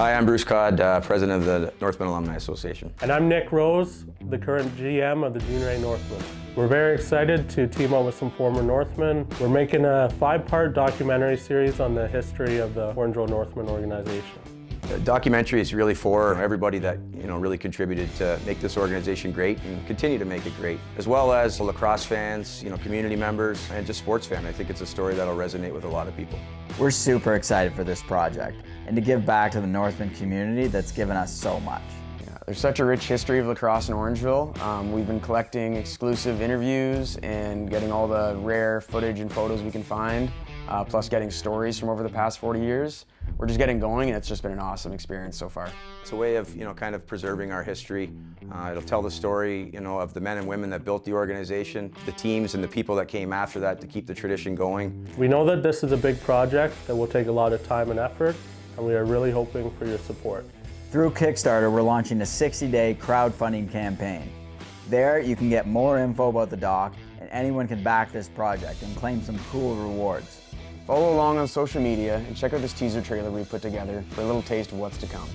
Hi, I'm Bruce Codd, uh, president of the Northmen Alumni Association. And I'm Nick Rose, the current GM of the Junior A Northmen. We're very excited to team up with some former Northmen. We're making a five-part documentary series on the history of the Orangeville Northmen organization. The documentary is really for everybody that you know really contributed to make this organization great and continue to make it great, as well as lacrosse fans, you know, community members, and just sports fans. I think it's a story that'll resonate with a lot of people. We're super excited for this project and to give back to the Northmen community that's given us so much. Yeah, there's such a rich history of lacrosse in Orangeville. Um, we've been collecting exclusive interviews and getting all the rare footage and photos we can find, uh, plus getting stories from over the past 40 years we're just getting going and it's just been an awesome experience so far. It's a way of, you know, kind of preserving our history. Uh, it'll tell the story, you know, of the men and women that built the organization, the teams and the people that came after that to keep the tradition going. We know that this is a big project that will take a lot of time and effort, and we are really hoping for your support. Through Kickstarter, we're launching a 60-day crowdfunding campaign. There, you can get more info about the doc, and anyone can back this project and claim some cool rewards. Follow along on social media and check out this teaser trailer we put together for a little taste of what's to come.